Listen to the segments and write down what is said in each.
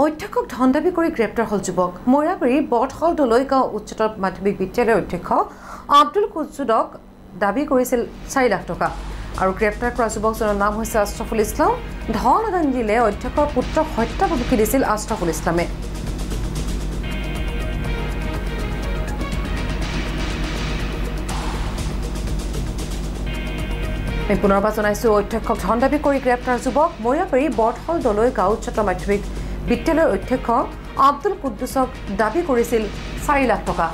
অধ্যক্ষক ধন দাবী কৰি গ্ৰেপ্তাৰ হ'ল যুৱক। মৈৰাবাৰীৰ বটহল দলৈগাঁও উচ্চতৰ মাধ্যমিক বিদ্যালয়ৰ অধ্যক্ষ আব্দুল কুজুদক দাবী কৰিছিল চাৰি লাখ টকা। আৰু গ্ৰেপ্তাৰ কৰা যুৱকজনৰ নাম হৈছে আশ্ৰফুল ইছলাম। ধন আদান নিদিলে অধ্যক্ষৰ পুত্ৰক হত্যা ভাবুকি দিছিল আশ্ৰফুল ইছলামে। পুনৰবাৰ জনাইছোঁ অধ্যক্ষক ধন দাবী কৰি গ্ৰেপ্তাৰ যুৱক মৰিয়াবাৰী বটহল দলৈ গাঁও উচ্চতৰ মাধ্যমিক বিদ্যালয়ৰ অধ্যক্ষ আব্দুল কুদ্দুছক দাবী কৰিছিল চাৰি লাখ টকা।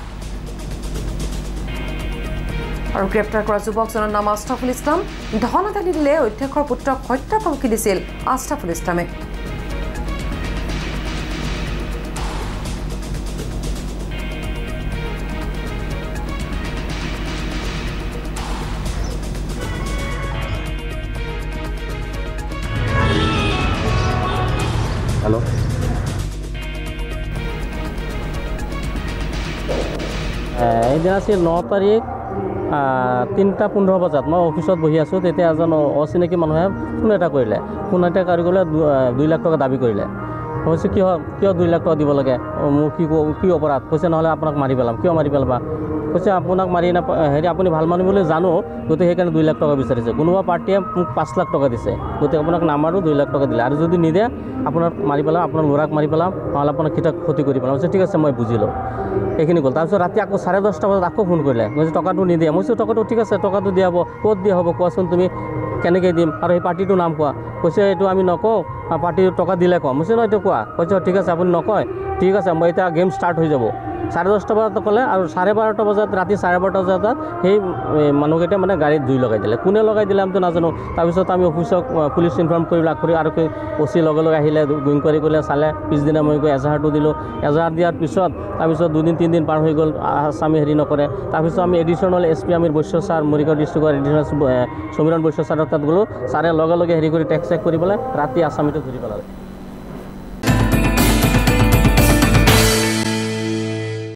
আৰু গ্ৰেপ্তাৰ কৰা যুৱকজনৰ নাম আষ্টাফুল ইছলাম। ধন এটা নিদিলে অধ্যক্ষৰ পুত্ৰক হত্যা ভাবুকি দিছিল আষ্টাফুল ইছলামে। এইদিনা আছিল ন তাৰিখ তিনিটা পোন্ধৰ বজাত। মই অফিচত বহি আছোঁ তেতিয়া এজন অচিনাকি মানুহে ফোন এটা কৰিলে। ফোন এটা কৰি আহ, দুই লাখ টকা দাবী কৰিলে। কৈছোঁ কিয় কিয় দুই লাখ টকা দিব লাগে? মোৰ ক- কি অপৰাধ? কৈছে নহ'লে আপোনাক মাৰি পেলাম। কিয় মাৰি পেলাবা? কৈছে আপোনাক মাৰি নাপা হেৰি আপুনি ভাল মানুহ বুলি জানো গতিকে সেইকাৰণে দুই লাখ টকা বিচাৰিছে। কোনোবা পাৰ্টীয়ে মোক পাঁচ লাখ টকা দিছে গতিকে আপোনাক নামাৰো দুই লাখ টকা দিলে। আৰু যদি নিদিয়ে আপোনাক মাৰি পেলাম আপোনাৰ ল'ৰাক মাৰি পেলাম নহ'লে আপোনাক কিতাপ ক্ষতি কৰি পেলাম। কৈছে ঠিক আছে মই বুজিলোঁ। এইখিনি গ'ল। তাৰপিছত ৰাতি আকৌ চাৰে দহটা বজাত আকৌ ফোন কৰিলে। কৈছে টকাটো নিদিয়ে। মই কৈছোঁ টকাটো ঠিক আছে টকাটো দিয়া হ'ব। ক'ত দিয়া হ'ব? কোৱাচোন তুমি কেনেকৈ দিম? আৰু সেই পাৰ্টিটোৰ নাম কোৱা? কৈছে এইটো আমি নকওঁ আৰু পাৰ্টিৰ টকা দিলে কম কৈছে নহয় এইটো কোৱা? কৈছে ঠিক আছে আপুনি নকয়। ঠিক আছে মই এতিয়া গেম ষ্টাৰ্ট হৈ যাব। চাৰে দহটা বজাত ক'লে আৰু চাৰে বাৰটা বজাত ৰাতি চাৰে বাৰটা বজাত সেই মানুহকেইটাই মানে গাড়ীত জুই লগাই দিলে। কোনে লগাই দিলে আমিতো নাজানো। তাৰপিছত আমি অফিচক পুলিচ ইনফৰ্ম কৰি লাগ কৰি আৰু অচি লগে লগে আহিলে ইনকুৱাৰী কৰিলে চালে পিছদিনা মই গৈ এজাহাৰটো দিলোঁ। এজাহাৰ দিয়াৰ পিছত তাৰপিছত দুদিন তিনিদিন পাৰ হৈ গ'ল আছামী হেৰি নকৰে। তাৰপিছত আমি এডিশ্যনেল এছ পি আমিৰ বৈশ্য ছাৰ মৰিগাঁও ডিষ্ট্ৰিক্টৰ এডিশ্যনেল সমীৰণ বৈশ্য ছাৰৰ তাত গ'লোঁ। ছাৰে লগে লগে হেৰি কৰি টেক্স চেক কৰি পেলাই ৰাতি আছামীটো ধৰি পেলালে।